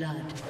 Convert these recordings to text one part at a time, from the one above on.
Blood.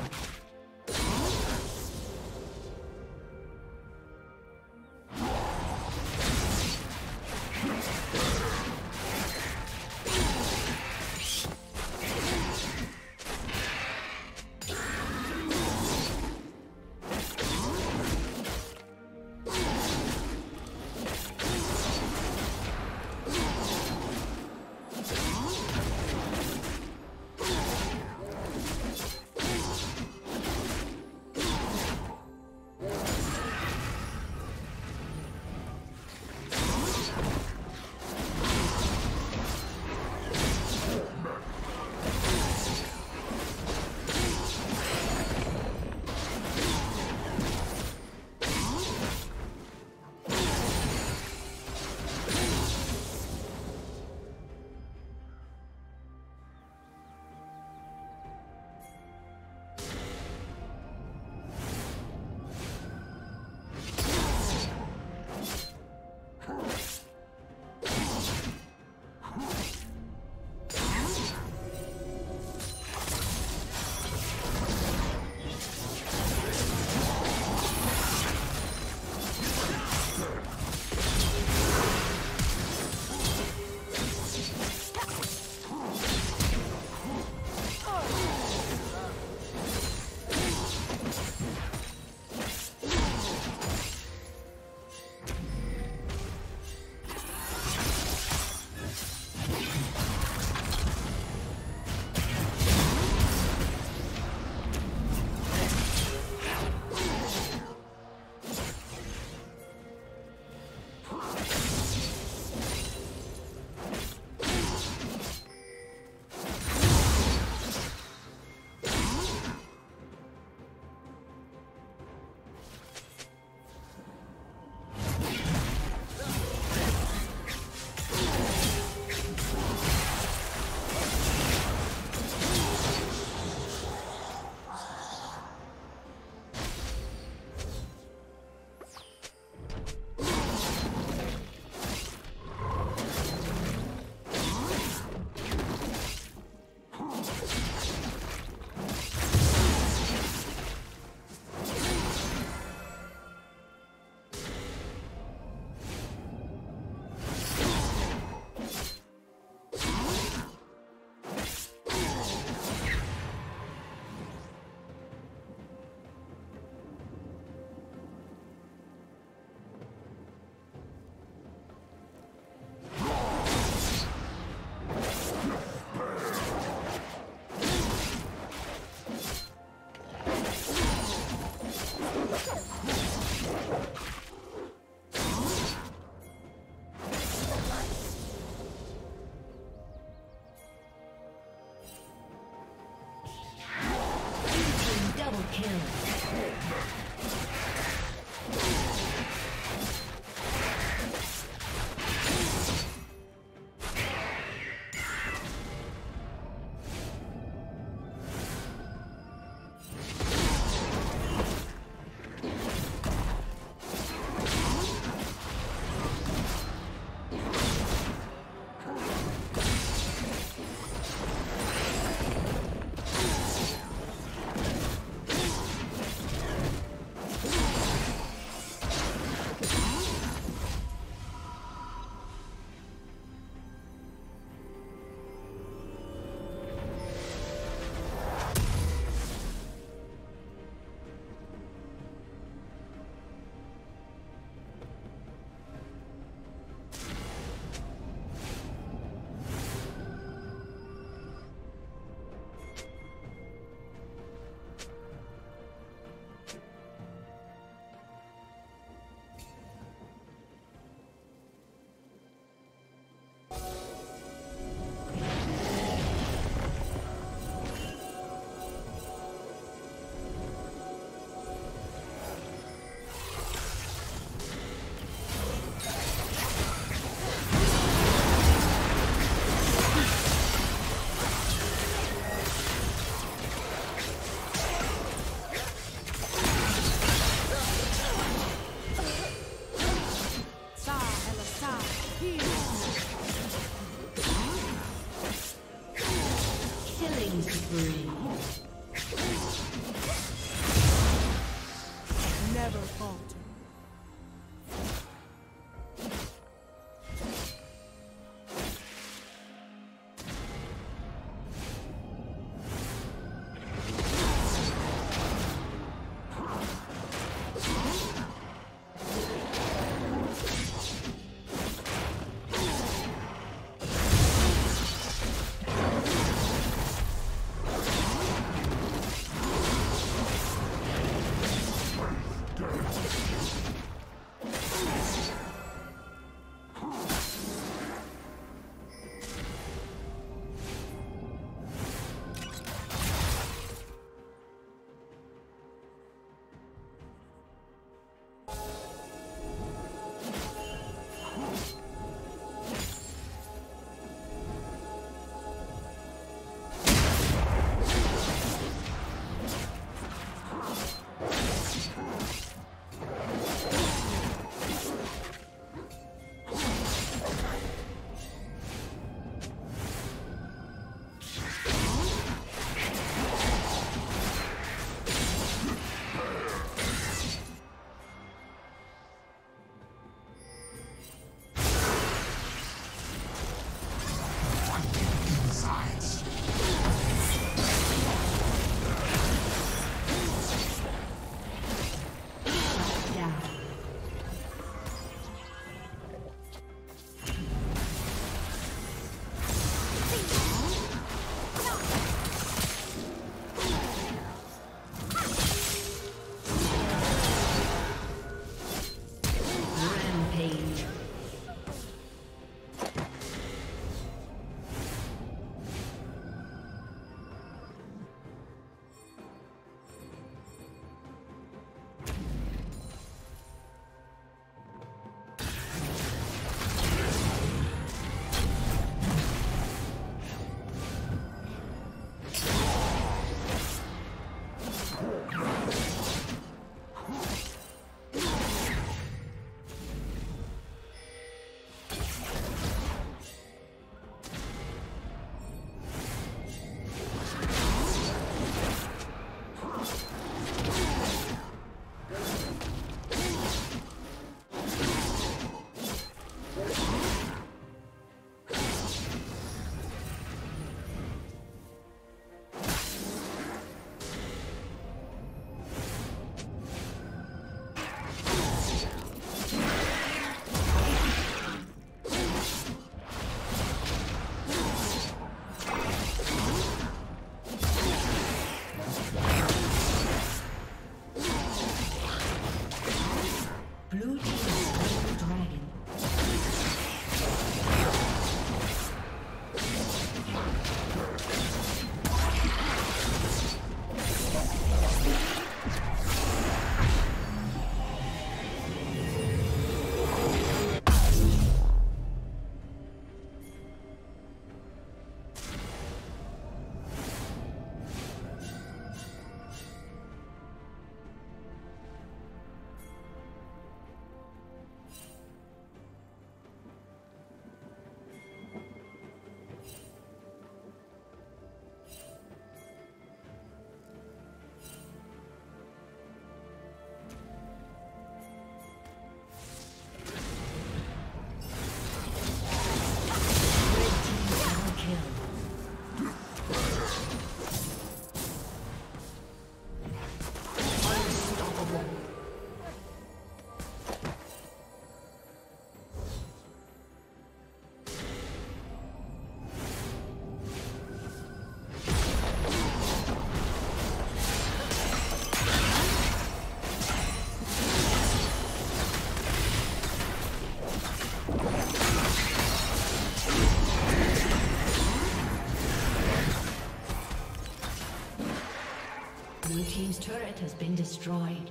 Has been destroyed.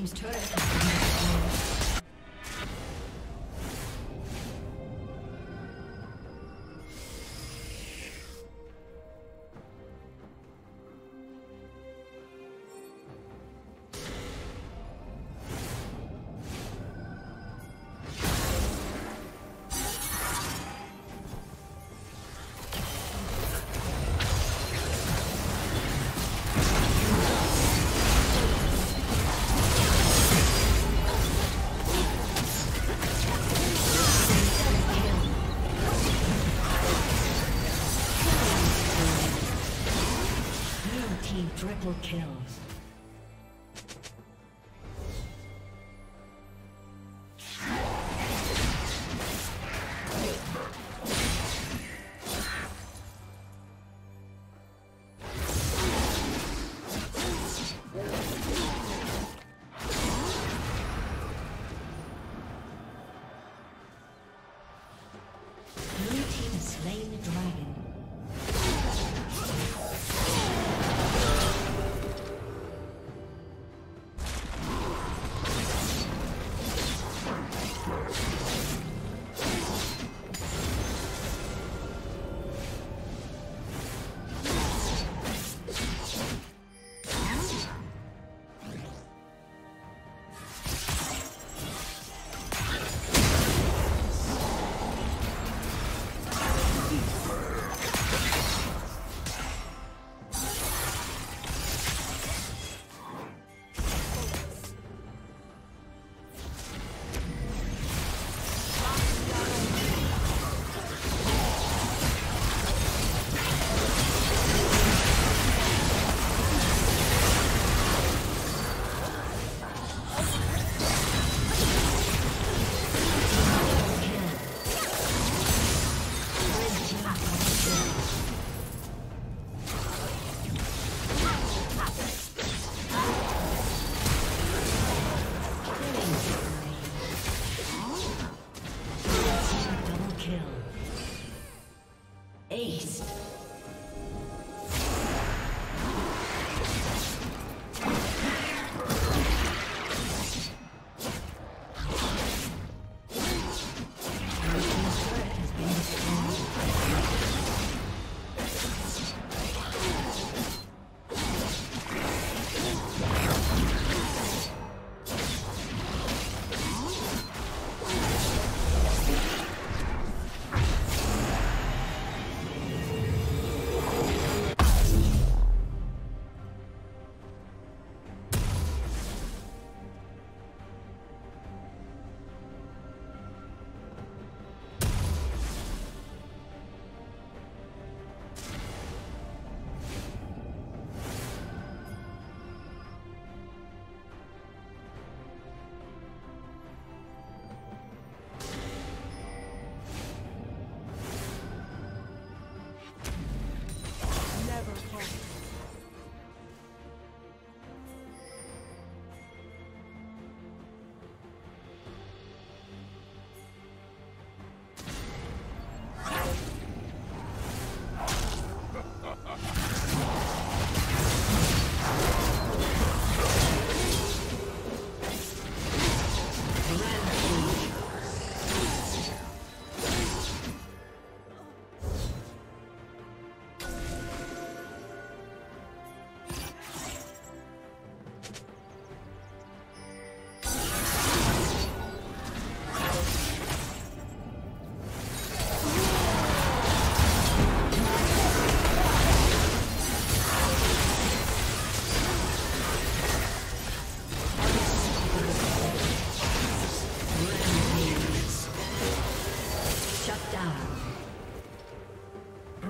team's turret. Triple kill.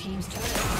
Team's turret